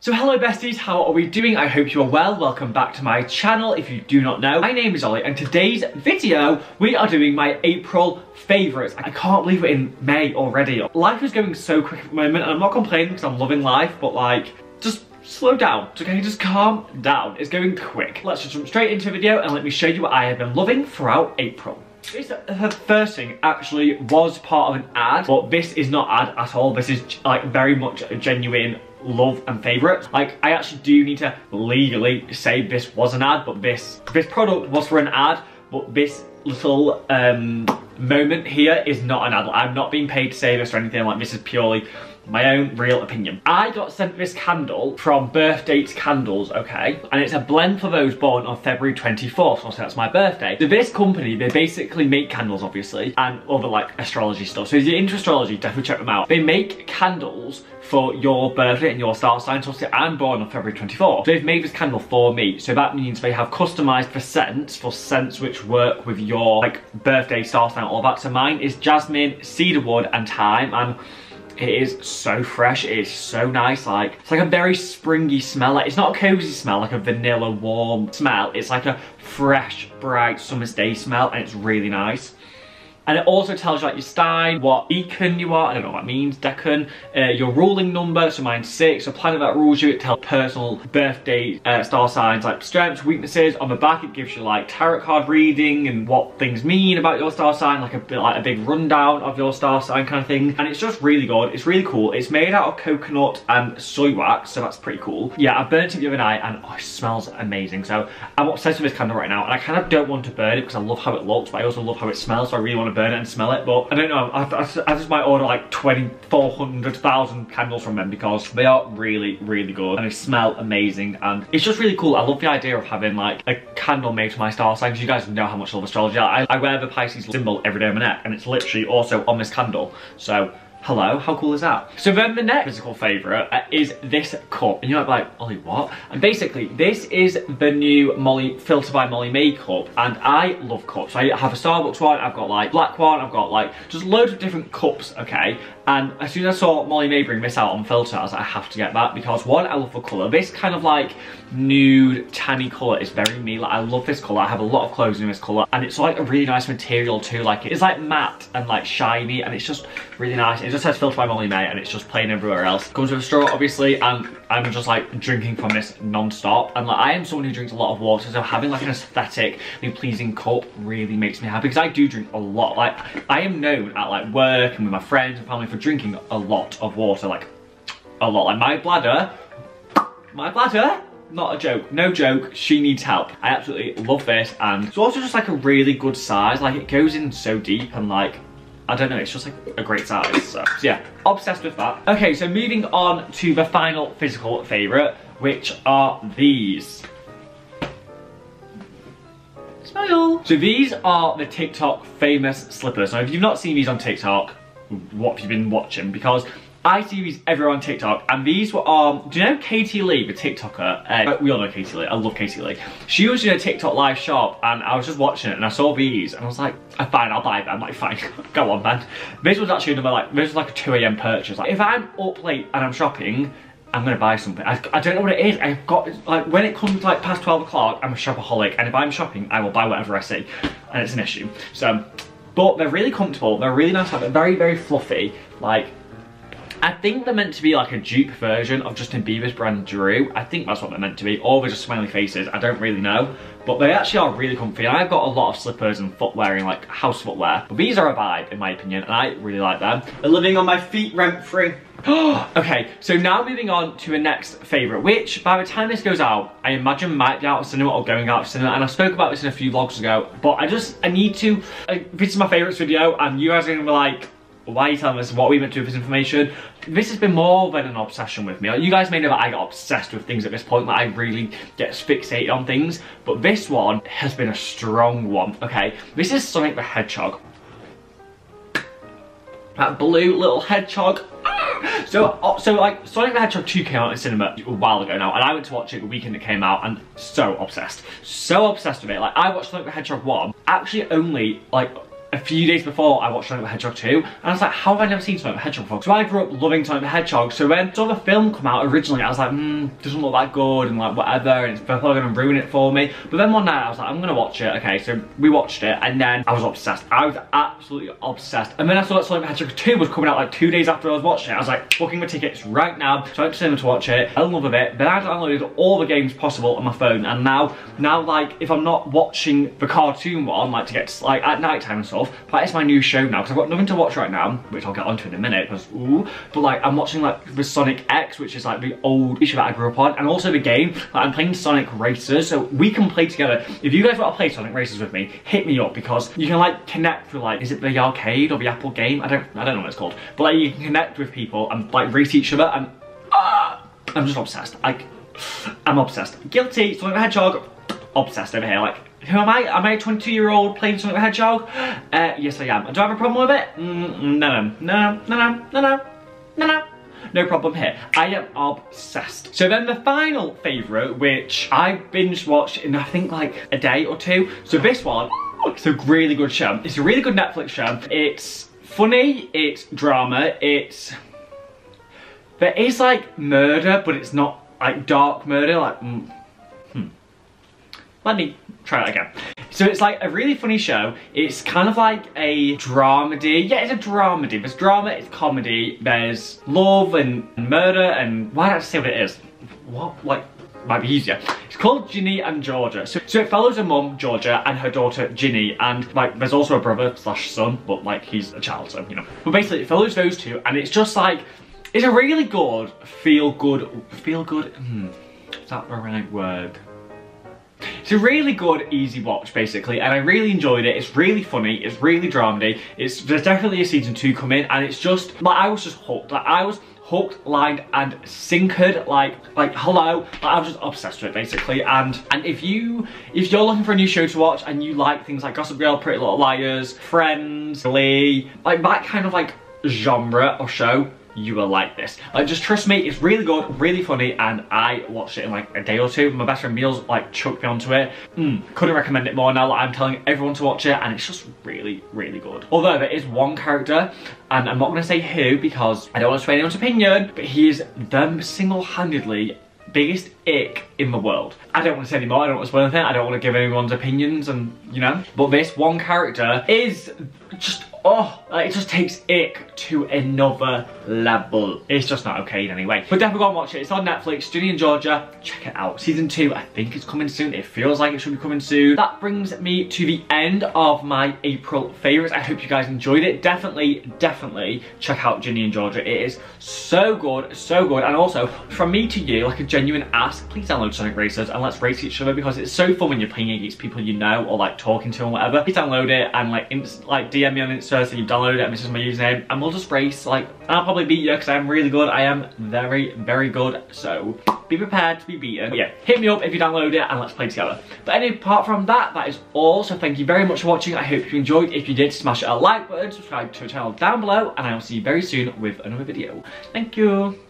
So hello besties, how are we doing? I hope you are well. Welcome back to my channel. If you do not know, my name is Oli and today's video, we are doing my April favourites. I can't believe we're in May already. Life is going so quick at the moment and I'm not complaining because I'm loving life, but like, just slow down, okay? Just calm down. It's going quick. Let's just jump straight into the video and let me show you what I have been loving throughout April. This her first thing actually was part of an ad, but this is not ad at all. This is like very much a genuine love and favourite. Like, I actually do need to legally say this was an ad, but this, this product was for an ad, but this little um, moment here is not an ad. I'm not being paid to say this or anything like this is purely my own real opinion. I got sent this candle from Birth Dates Candles, okay? And it's a blend for those born on February 24th, so that's my birthday. So this company, they basically make candles, obviously, and other like astrology stuff. So if you're into astrology, definitely check them out. They make candles for your birthday and your star sign. So obviously I'm born on February 24th. So They've made this candle for me. So that means they have customized for scents, for scents which work with your like birthday, star sign, all that. So mine is jasmine, cedarwood and thyme. And it is so fresh, it is so nice, like, it's like a very springy smell, like, it's not a cozy smell, like a vanilla warm smell, it's like a fresh, bright summer's day smell, and it's really nice. And it also tells you like your sign, what decan you are, I don't know what that means, decan, uh, your ruling number, so mine's six, so planet that rules you, it tells personal birthday uh, star signs like strengths, weaknesses. On the back it gives you like tarot card reading and what things mean about your star sign, like a like a big rundown of your star sign kind of thing. And it's just really good, it's really cool. It's made out of coconut and soy wax, so that's pretty cool. Yeah, I burnt it the other night and oh, it smells amazing. So I'm obsessed with this candle right now and I kind of don't want to burn it because I love how it looks, but I also love how it smells, so I really want to burn it and smell it. But I don't know, I, I, I just might order like 20, 400,000 candles from them because they are really, really good and they smell amazing. And it's just really cool. I love the idea of having like a candle made to my star sign you guys know how much I love astrology. I, I wear the Pisces symbol every day on my neck and it's literally also on this candle. So Hello, how cool is that? So then the next physical favourite uh, is this cup. And you might be like, Oli, what? And basically, this is the new Molly Filter by Molly-Mae cup. And I love cups. I have a Starbucks one, I've got like black one, I've got like just loads of different cups, okay? And as soon as I saw Molly-Mae bring this out on filter, I was like, I have to get that because one, I love the colour. This kind of like nude, tanny colour is very me. Like, I love this colour. I have a lot of clothes in this colour. And it's like a really nice material too. Like, it's like matte and like shiny and it's just really nice. It just says filter by Molly-Mae and it's just plain everywhere else. Comes with a straw, obviously, and I'm just like drinking from this non-stop. And like, I am someone who drinks a lot of water, so having like an aesthetically pleasing cup really makes me happy because I do drink a lot. Like, I am known at like work and with my friends and family for drinking a lot of water, like a lot. Like my bladder, my bladder, not a joke, no joke, she needs help. I absolutely love this and it's also just like a really good size, like it goes in so deep and like, I don't know, it's just like a great size. So, yeah, obsessed with that. Okay, so moving on to the final physical favorite, which are these. Smile. So these are the TikTok famous slippers. Now if you've not seen these on TikTok, what have you been watching? Because I see these everywhere on TikTok, and these were, um, do you know Katie Lee, the TikToker? Uh, we all know Katie Lee, I love Katie Lee. She was in a TikTok live shop, and I was just watching it, and I saw these, and I was like, I'm uh, fine, I'll buy them. I'm like, fine, go on, man. This was actually another, like, this was like a 2am purchase. Like, if I'm up late and I'm shopping, I'm gonna buy something. I, I don't know what it is. I've got, like, when it comes like past 12 o'clock, I'm a shopaholic, and if I'm shopping, I will buy whatever I see, and it's an issue. So, but they're really comfortable, they're really nice, they're very, very fluffy. Like, I think they're meant to be like a dupe version of Justin Bieber's brand Drew. I think that's what they're meant to be. Or they're just smiley faces, I don't really know. But they actually are really comfy. I've got a lot of slippers and footwear and like house footwear. But these are a vibe in my opinion and I really like them. They're living on my feet rent free. okay, so now moving on to a next favourite, which by the time this goes out, I imagine might be out of cinema or going out of cinema, and I spoke about this in a few vlogs ago, but I just, I need to, uh, this is my favourites video, and you guys are going to be like, why are you telling us what we went with this information? This has been more than an obsession with me. Like, you guys may know that I got obsessed with things at this point, that I really get fixated on things, but this one has been a strong one, okay? This is Sonic the Hedgehog. That blue little hedgehog. So, uh, so like Sonic the Hedgehog 2 came out in cinema a while ago now, and I went to watch it the weekend it came out, and so obsessed, so obsessed with it. Like I watched Sonic the Hedgehog 1, actually only like a few days before I watched Sonic the Hedgehog 2 and I was like how have I never seen Sonic the Hedgehog before? So I grew up loving Sonic the Hedgehog so when saw the film come out originally I was like hmm doesn't look that good and like whatever and it's probably gonna ruin it for me. But then one night I was like I'm gonna watch it okay so we watched it and then I was obsessed. I was absolutely obsessed. And then I saw that Sonic the Hedgehog 2 was coming out like two days after I was watching it. I was like booking my tickets right now. So I went to cinema to watch it. I love it. Then I downloaded all the games possible on my phone and now now like if I'm not watching the cartoon one like to get like at night time and stuff that is my new show now because I've got nothing to watch right now which I'll get onto in a minute because ooh but like I'm watching like the Sonic X which is like the old issue that I grew up on and also the game. Like, I'm playing Sonic Racers so we can play together. If you guys want to play Sonic Racers with me hit me up because you can like connect with like is it the arcade or the Apple game? I don't I don't know what it's called. But like you can connect with people and like race each other and uh, I'm just obsessed. Like I'm obsessed. Guilty Sonic the Hedgehog obsessed over here. Like, who am I? Am I a 22 year old playing Sonic the Hedgehog? Uh, yes I am. Do I have a problem with it? Mm, no, no, no, no, no, no, no, no, no. No problem here. I am obsessed. So then the final favourite, which I binge watched in I think like a day or two. So this one, it's a really good show. It's a really good Netflix show. It's funny, it's drama, it's... There is like murder, but it's not like dark murder, like... Mm, let me try that again. So it's like a really funny show. It's kind of like a dramedy. Yeah, it's a dramedy. There's drama, it's comedy, there's love and murder and why I say what it is? What, like, might be easier. It's called Ginny and Georgia. So, so it follows a mum, Georgia, and her daughter, Ginny, and like there's also a brother slash son, but like he's a child, so you know. But basically it follows those two, and it's just like, it's a really good, feel good, feel good, hmm, is that the right word? It's a really good, easy watch, basically, and I really enjoyed it. It's really funny, it's really dramedy. It's there's definitely a season two coming, and it's just like I was just hooked. Like I was hooked, lined, and sinkered. Like, like hello. Like, I was just obsessed with it, basically. And and if you if you're looking for a new show to watch and you like things like Gossip Girl, Pretty Little Liars, Friends, Glee, like that kind of like genre or show, you will like this. Like, just trust me, it's really good, really funny, and I watched it in like a day or two. My best friend Meals like chucked me onto it. Mm, couldn't recommend it more now. Like, I'm telling everyone to watch it, and it's just really, really good. Although there is one character, and I'm not going to say who because I don't want to sway anyone's opinion, but he is the single-handedly biggest ick in the world. I don't want to say anymore, I don't want to spoil anything, I don't want to give anyone's opinions and, you know. But this one character is just oh, like, it just takes ick to another level. It's just not okay in any way. But definitely go and watch it. It's on Netflix, Ginny and Georgia. Check it out. Season 2, I think it's coming soon. It feels like it should be coming soon. That brings me to the end of my April favourites. I hope you guys enjoyed it. Definitely, definitely check out Ginny and Georgia. It is so good, so good. And also, from me to you, like a genuine ask, please download Sonic Racers and let's race each other because it's so fun when you're playing against people you know or like talking to and whatever. Please download it and like, like DM me on Instagram so you've downloaded it this is my username. And we'll just race like I'll probably beat you because I'm really good. I am very very good so be prepared to be beaten. But yeah hit me up if you download it and let's play together. But anyway apart from that that is all. So thank you very much for watching. I hope you enjoyed. If you did smash a like button subscribe to the channel down below and I will see you very soon with another video. Thank you